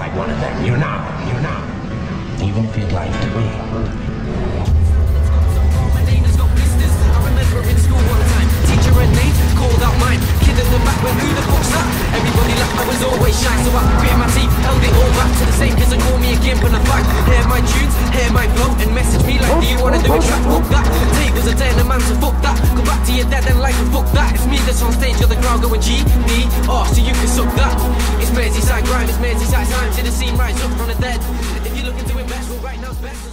like one of them. You're not. You're not. Even if you'd like to be. My neighbours got blisters. I remember in school one time, teacher and name called out mine. At the back went, who the fuck's that? Everybody laughed, I was always shy, so I grit my teeth, held it all back to the same kids that call me a gimp and a fag. Hear my tunes, hear my flow, and message me like, do you wanna do a track? Fuck that. Tables are turning, man, so fuck that. Go back to your dad and like, fuck that. It's me that's on stage, you're the crowd going G, B, R, so you can suck that. It's Merseyside grind, it's Merseyside time, to the scene rise up from the dead. If you're looking to invest, well, right now's best,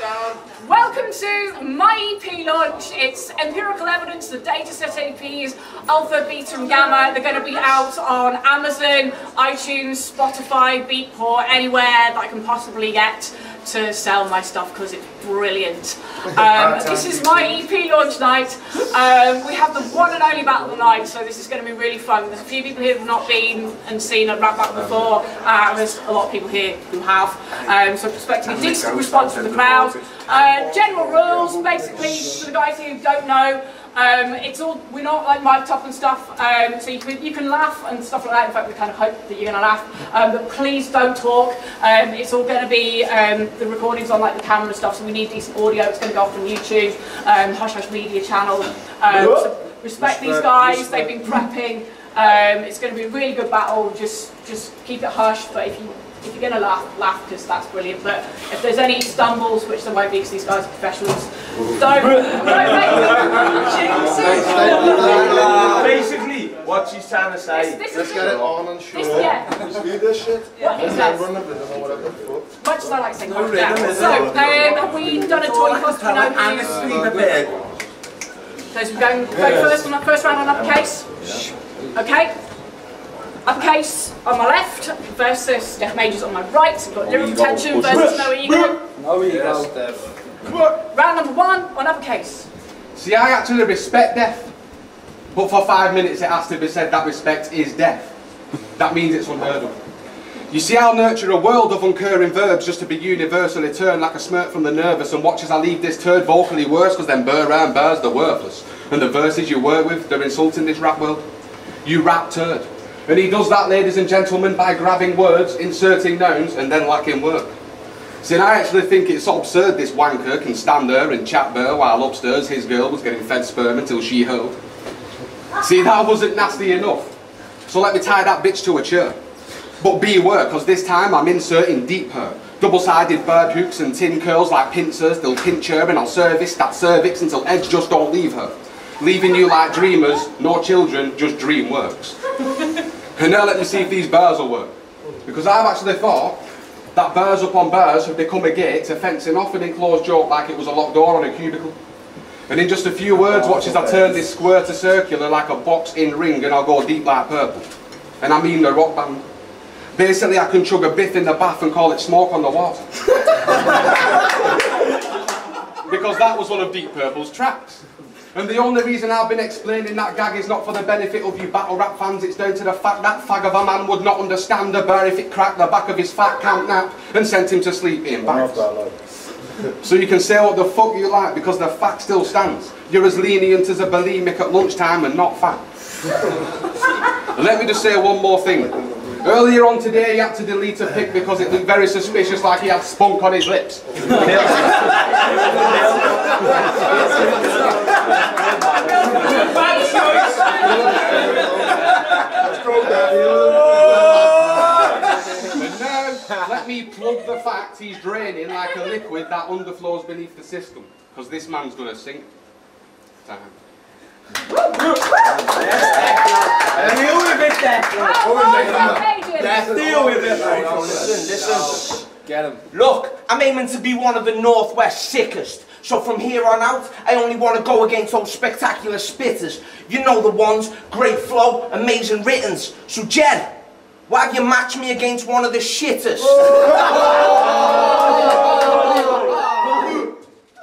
Welcome to my EP launch. It's empirical evidence, the dataset APs, alpha, beta, and gamma. They're going to be out on Amazon, iTunes, Spotify, Beatport, anywhere that I can possibly get to sell my stuff because it's brilliant. Um, this is my EP launch night. Um, we have the one and only battle of the Night, so this is going to be really fun. There's a few people here who have not been and seen a rap battle before. Uh, there's a lot of people here who have. Um, so expecting a decent response from the crowd. Uh, general rules, basically, for the guys who don't know, um, it's all we're not like mic'd up and stuff, um, so you can, you can laugh and stuff like that. In fact, we kind of hope that you're going to laugh, um, but please don't talk. Um, it's all going to be um, the recordings on like the camera and stuff, so we need decent audio. It's going to go off on YouTube, um, Hush Hush Media channel. Um, so respect these guys. They've been prepping. Um, it's going to be a really good battle. Just just keep it hush, but if you if you're going to laugh, laugh because that's brilliant. But if there's any stumbles, which there won't be because these guys are professionals, don't, don't make Basically, what she's trying to say. This, this Let's is get it on and This, show. yeah, Just do this shit. what he And says. run a rhythm or whatever. Much as I like saying calm down. So, um, have we done a toy first? We know who's... Those who going go first on the first round on Uppacase? Okay. Uppacase on my left versus Def Majors on my right. So we've got Lyrical Tension versus No Ego. No ego. Round number one on Uppacase. See, I actually respect Def. But for five minutes it has to be said that respect is death. That means it's unheard of. You see, I'll nurture a world of uncurring verbs just to be universally turned like a smirk from the nervous and watch as I leave this turd vocally worse because them burr round bars, they're worthless. And the verses you work with, they're insulting this rap world. You rap turd. And he does that, ladies and gentlemen, by grabbing words, inserting nouns, and then lacking work. See, I actually think it's absurd this wanker can stand there and chat burr while upstairs his girl was getting fed sperm until she hurled. See, that wasn't nasty enough. So let me tie that bitch to a chair. But beware, because this time I'm inserting deep her. Double-sided bird hooks and tin curls like pincers, they'll pinch her and I'll service that cervix until eggs just don't leave her. Leaving you like dreamers, no children, just dream works. And now let me see if these bars will work. Because I've actually thought that bars upon bars have become a gate to fencing off an enclosed joke like it was a locked door on a cubicle. And in just a few words, oh, watch as I turn this square to circular like a box in ring and I'll go deep like purple. And I mean the rock band. Basically, I can chug a biff in the bath and call it smoke on the water. because that was one of Deep Purple's tracks. And the only reason I've been explaining that gag is not for the benefit of you battle rap fans, it's down to the fact that fag of a man would not understand a bear if it cracked the back of his fat camp nap and sent him to sleep in bags. So you can say what the fuck you like because the fact still stands. You're as lenient as a bulimic at lunchtime and not fat. Let me just say one more thing. Earlier on today, he had to delete a pic because it looked very suspicious, like he had spunk on his lips. Let me plug the fact he's draining like a liquid that underflows beneath the system. Because this man's gonna sink. Time. How Deal with it. Listen, listen. Get him. Look, I'm aiming to be one of the Northwest sickest. So from here on out, I only want to go against those spectacular spitters. You know the ones, great flow, amazing writtens. So Jed, why don't you match me against one of the shitters?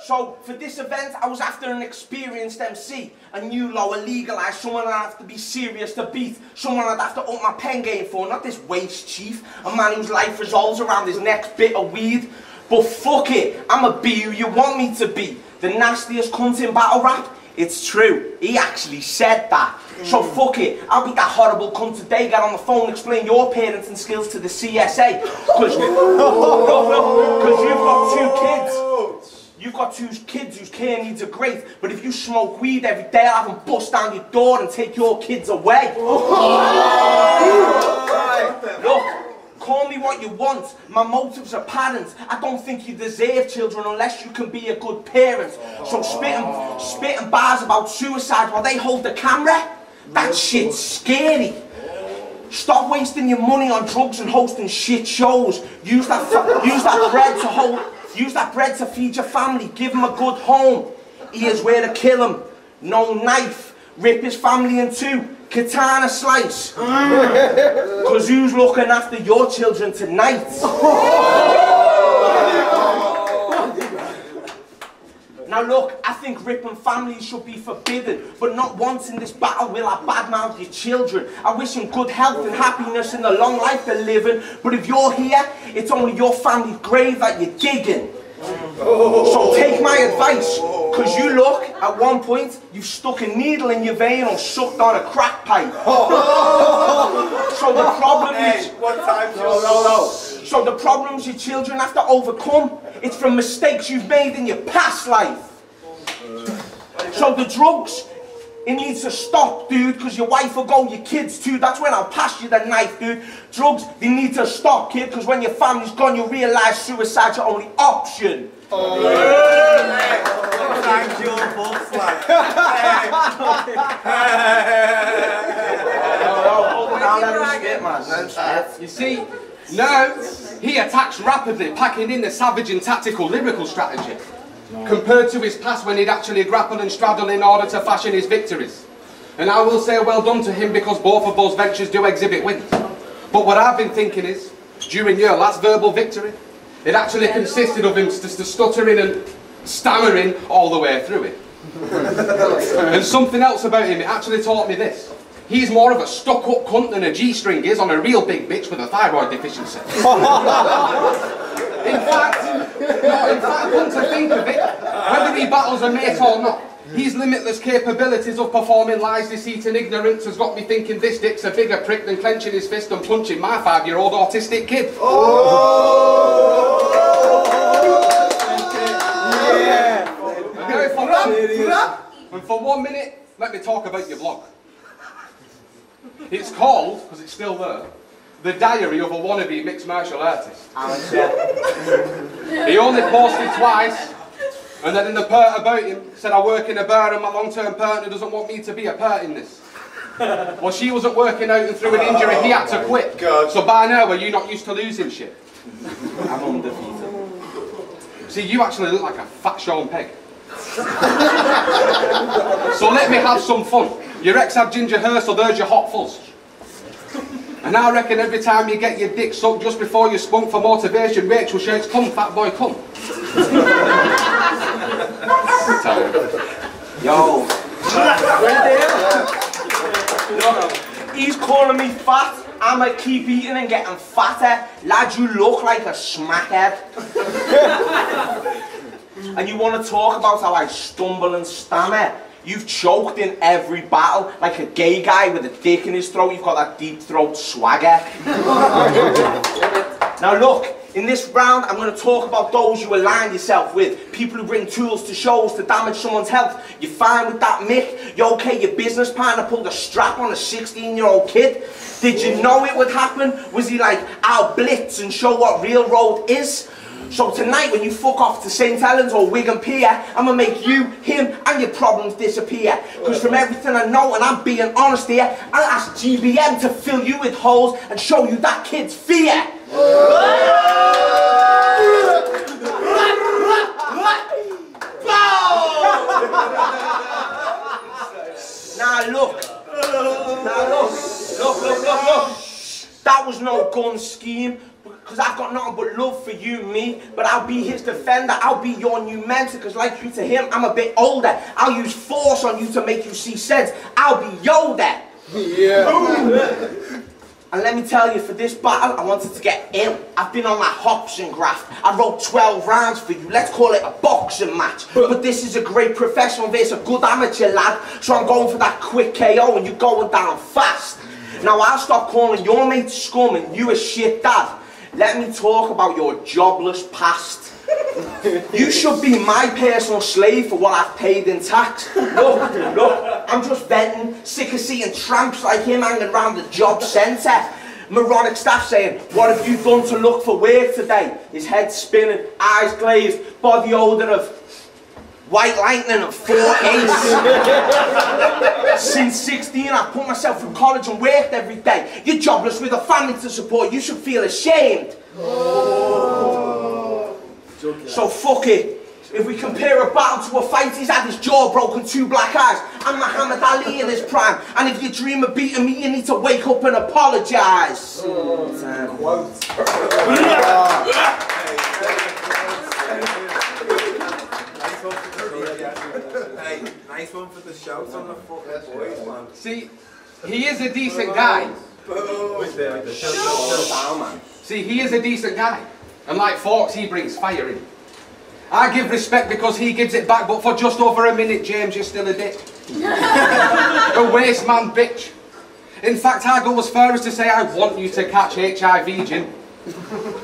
So for this event, I was after an experienced MC, a new law, a legalized, someone I'd have to be serious to beat, someone I'd have to up my pen game for, not this waste chief, a man whose life revolves around his next bit of weed. But fuck it, I'ma be who you want me to be. The nastiest cunt in battle rap. It's true. He actually said that. So mm. fuck it. I'll be that horrible cunt today. Get on the phone, explain your parenting skills to the CSA. Because you've got two kids. You've got two kids whose care needs are great, but if you smoke weed every day, I'll have them bust down your door and take your kids away. Look, call me what you want. My motives are parents. I don't think you deserve children unless you can be a good parent. So spitting, spitting bars about suicide while they hold the camera, that shit's scary. Stop wasting your money on drugs and hosting shit shows. Use that, use that bread to hold, use that bread to feed your family. Give him a good home. Here's where to kill him. No knife. Rip his family in two. Katana slice. Cause who's looking after your children tonight? Now look, I think ripping families should be forbidden, but not once in this battle will I badmouth your children. I wish them good health and happiness in the long life they're living, but if you're here, it's only your family's grave that you're digging. So take my advice, because you look, at one point, you've stuck a needle in your vein or sucked on a crack pipe. so the problem is... One time, No, no, no. So the problems your children have to overcome, it's from mistakes you've made in your past life. So the drugs, it needs to stop, dude, because your wife will go, your kids too. That's when I'll pass you the knife, dude. Drugs, they need to stop, kid, because when your family's gone, you'll realise suicide's your only option. Thank you, folks, like. You see, now he attacks rapidly, packing in the savage and tactical lyrical strategy, compared to his past when he'd actually grapple and straddle in order to fashion his victories. And I will say well done to him because both of those ventures do exhibit wins. But what I've been thinking is, during your last verbal victory, it actually consisted of him just stuttering and stammering all the way through it. and something else about him, it actually taught me this. He's more of a stuck-up cunt than a G-string is on a real big bitch with a thyroid deficiency. in fact, no, in fact, come to think of it, whether he battles a mate or not, his limitless capabilities of performing lies, deceit and ignorance has got me thinking this dick's a bigger prick than clenching his fist and punching my five-year-old autistic kid. And now for one- and for one minute, let me talk about your blog. It's called, because it's still there, The Diary of a Wannabe Mixed Martial Artist. He only posted twice, and then in the part about him, said I work in a bar and my long-term partner doesn't want me to be a part in this. Well, she wasn't working out and through an injury, he had to quit. Oh, God. So by now, are you not used to losing shit? I'm undefeated. See, you actually look like a fat Sean Pegg. so let me have some fun. Your ex had ginger hair, so there's your hot fuzz. And I reckon every time you get your dick sucked just before you spunk for motivation, Rachel shouts, come fat boy, come. Yo. He's calling me fat. I'ma keep eating and getting fatter. Lad, you look like a smackhead. and you want to talk about how I stumble and stammer? You've choked in every battle like a gay guy with a dick in his throat. You've got that deep throat swagger. now look, in this round, I'm going to talk about those you align yourself with. People who bring tools to shows to damage someone's health. You're fine with that, Mick? You're okay? Your business partner pulled a strap on a 16-year-old kid. Did you know it would happen? Was he like, I'll blitz and show what real road is? So tonight, when you fuck off to St. Helens or Wigan Pier, I'm gonna make you, him, and your problems disappear. Because from everything I know, and I'm being honest here, I'll ask GBM to fill you with holes and show you that kid's fear. Now look. Look. Look, look, look, look. That was no gun scheme. Because I've got nothing but love for you, me. But I'll be his defender. I'll be your new mentor. Because like you to him, I'm a bit older. I'll use force on you to make you see sense. I'll be Yoda. Yeah. And let me tell you, for this battle, I wanted to get ill. I've been on that hops and graft. I wrote 12 rounds for you. Let's call it a boxing match. But this is a great professional versus a good amateur lad. So I'm going for that quick KO and you're going down fast. Now I'll stop calling your mate scum and you a shit dad. Let me talk about your jobless past. You should be my personal slave for what I've paid in tax. Look, look, I'm just venting, sick of seeing tramps like him hanging around the job centre. Moronic staff saying, what have you done to look for work today? His head spinning, eyes glazed, body odour of white lightning and four ace. Since 16, I've put myself through college and worked every day. You're jobless with a family to support. You should feel ashamed. So fuck it. If we compare a battle to a fight, he's had his jaw broken, two black eyes. I'm Muhammad Ali in his prime. And if you dream of beating me, you need to wake up and apologise. Hey, oh. nice one for the shouts on the fucking boys, man. See, he is a decent guy. See, he is a decent guy. And like Forks, he brings fire in. I give respect because he gives it back, but for just over a minute, James, you're still a dick. a waste man bitch. In fact, I go as far as to say I want you to catch HIV, Jim.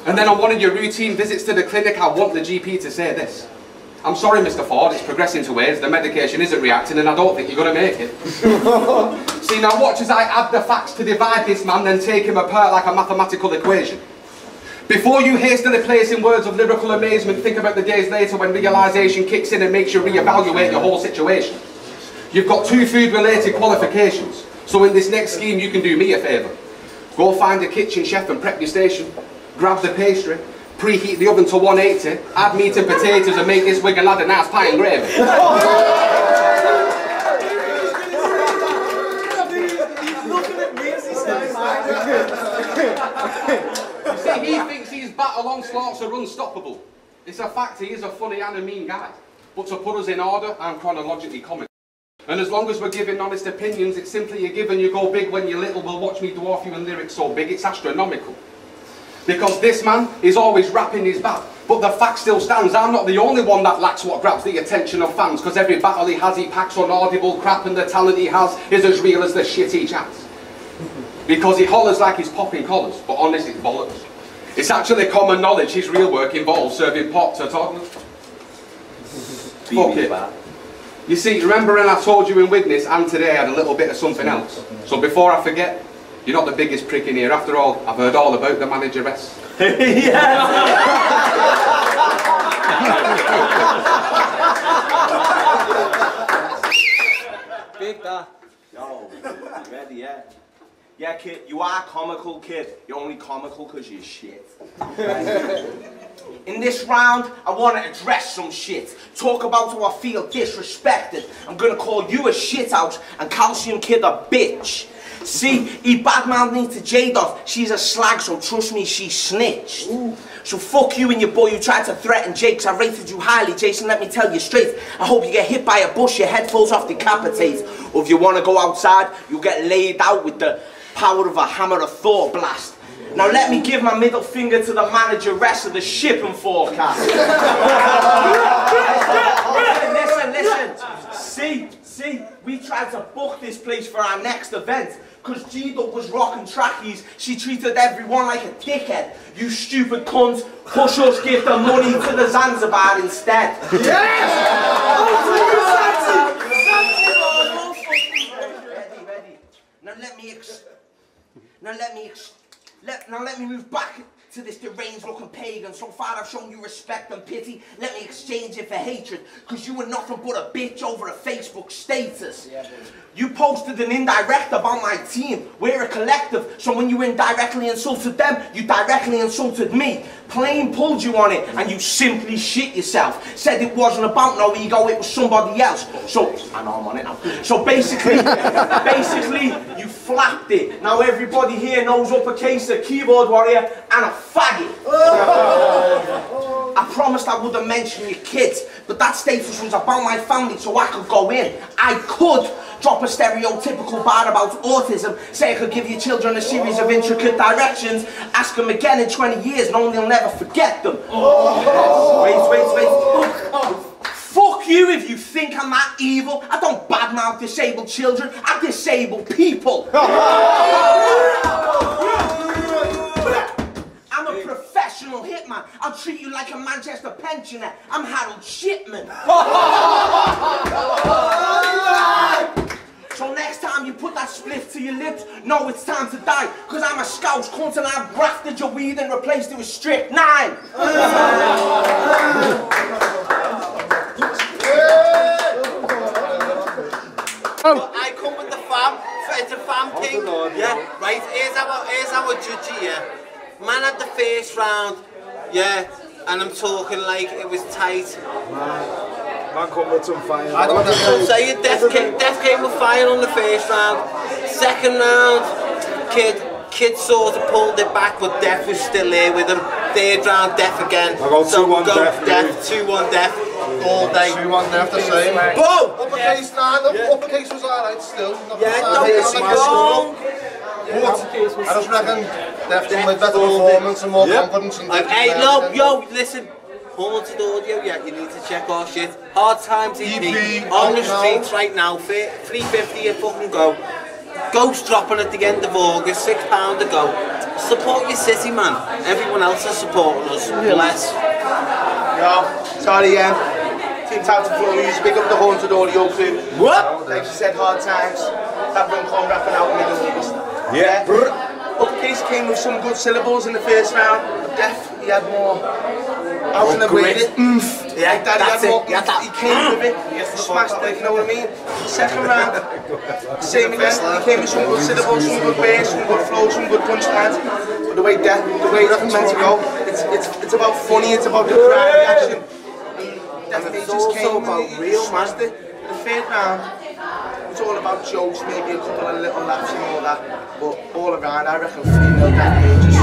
And then on one of your routine visits to the clinic, I want the GP to say this. I'm sorry, Mr. Ford, it's progressing to AIDS, the medication isn't reacting, and I don't think you're going to make it. See, now watch as I add the facts to divide this man, then take him apart like a mathematical equation. Before you hastily place in words of lyrical amazement, think about the days later when realisation kicks in and makes you re-evaluate your whole situation. You've got two food-related qualifications, so in this next scheme you can do me a favour. Go find a kitchen chef and prep your station. Grab the pastry, preheat the oven to 180, add meat and potatoes and make this Wigan lad a nice pie and gravy. You see, he thinks his battle onslaughts are unstoppable. It's a fact he is a funny and a mean guy. But to put us in order, I'm chronologically comic. And as long as we're giving honest opinions, it's simply a given you go big when you're little. will watch me dwarf you in lyrics so big, it's astronomical. Because this man is always rapping his bat. But the fact still stands, I'm not the only one that lacks what grabs the attention of fans. Because every battle he has, he packs on unaudible crap, and the talent he has is as real as the shit he chats. Because he hollers like he's popping collars, but honest, it's bollocks. It's actually common knowledge his real work involves serving pot to toddlers. Fuck it. You see, remember when I told you in Witness and today I had a little bit of something else? So before I forget, you're not the biggest prick in here. After all, I've heard all about the manageress. Big that. Yo, you ready, yeah? Yeah, kid, you are comical, kid. You're only comical because you're shit. In this round, I want to address some shit. Talk about how I feel disrespected. I'm gonna call you a shit out and Calcium Kid a bitch. See, he badmouthed me to J-Dot. She's a slag, so trust me, she snitched. So fuck you and your boy who tried to threaten Jake, 'cause I rated you highly. Jason, let me tell you straight. I hope you get hit by a bus, your head falls off decapitated. Or if you want to go outside, you'll get laid out with the power of a hammer of Thor blast. Now let me give my middle finger to the manageress of the shipping forecast. listen, listen, listen. See, see, we tried to book this place for our next event. Cause G-Dub was rocking trackies, she treated everyone like a dickhead. You stupid cunt, push us, give the money to the Zanzibar instead. Oh, ready, ready. Now let me ex- now let me ex- let now let me move back to this deranged looking pagan. So far I've shown you respect and pity. Let me exchange it for hatred. Cause you were nothing but a bitch over a Facebook status. You posted an indirect about my team. We're a collective. So when you indirectly insulted them, you directly insulted me. Plain pulled you on it and you simply shit yourself. Said it wasn't about no ego, it was somebody else. So I know I'm on it now. So basically, basically, you flapped it. Now everybody here knows Uppacase, a keyboard warrior, and a faggot. I promised I wouldn't mention your kids, but that status was about my family so I could go in. I could drop a stereotypical bar about autism, say I could give your children a series of intricate directions, ask them again in 20 years, knowing they'll never forget them. Oh. Wait, wait, wait. Fuck you if you think I'm that evil. I don't badmouth disabled children, I disable people. Manchester pensioner. I'm Harold Shipman. so next time you put that spliff to your lips, know it's time to die. Cause I'm a scout cunt and I've grafted your weed and replaced it with strychnine. Oh. I come with the fam. It's a fam thing. Yeah, right. Here's our here's our judge here. Man at the first round. Yeah, and I'm talking like it was tight. Man Man come with some fire. I don't know. Say it. Def came, Def came with fire on the first round. Second round, kid. Kid sort of pulled it back, but Def was still there with him. Third round, Def again. I go so 2-1 go Def, Def, two one Def all day. Two one Def the same. Boom! Uppacase, nah, the Uppacase was alright still. Not Yeah, bad. don't Yeah, get me smash it. I just reckon definitely with better performance and more confidence. And Like, hey, no, yo, listen. Haunted audio, yeah, you need to check our shit. Hard times EP, EP, on the streets right now, fi- 350 a fucking go. Ghost dropping at the end of August, six pound a go. Support your city, man. Everyone else is supporting us. Bless. Yo, sorry, um, Team Tactic Flow, you pick up the haunted audio crew. What? Like you said, hard times. That run come wrapping out middle August. Yeah. Came with some good syllables in the first round. Death, he had more out in the way. Oomph. Yeah, like that, that's he had it. more, Yeah, that- he came with it. He smashed it, you know what I mean? Second round, same again. He came with some good syllables, some good bass, some good flows, some good punchlines. But the way Death, the way it's meant to go, it's it's it's about funny, it's about the crowd reaction. And it's just also came about real, smashed it. The third round, all about jokes, maybe a couple of little laughs and all that. But all around, I reckon 3 0 Def Majors.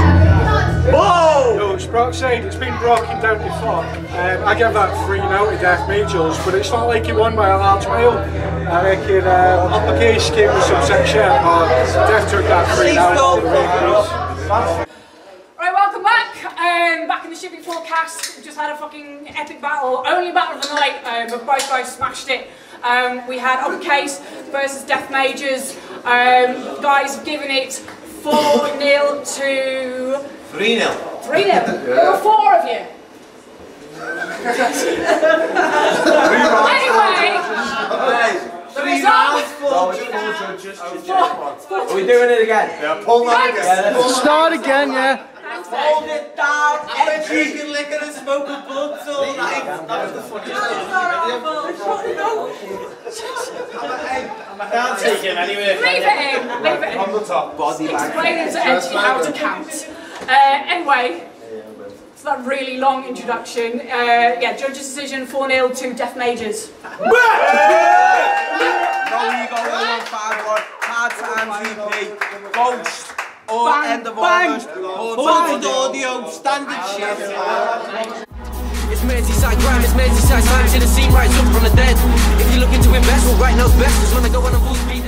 Yo, it's Brock saying it's been broken down before. Um, I give that three now to Def Majors, but it's not like he won by a large mile. I reckon um, Uppacase came with some section, but Def took that three now. Right, welcome back. Um, back in the shipping forecast, we just had a fucking epic battle, only battle of the night, um, but both guys smashed it. Um, we had Uppacase versus Def Majors. Um, guys giving it 4 0 to 3 0. 3 0. There were four of you. anyway, the result. Are we doing it again? Yeah, pull that again. Start again, yeah. Hold it down, I'm edgy. drinking liquor and smoking blunts all night. That was the funniest Can't take him anywhere. Leave it in. Leave it in. On the top. Body bag. explaining to Edgy how to count. Uh, anyway, so that really long introduction. Uh, yeah, judge's decision 4 0 to Def Majors. No ego, 151, hard times EP, ghost, all end of August, Haunted audio, standard shit. It's Merseyside crime, it's Merseyside slime till the scene rise up from the dead. If you're looking to invest, well right now's best. Just wanna go on a full speed.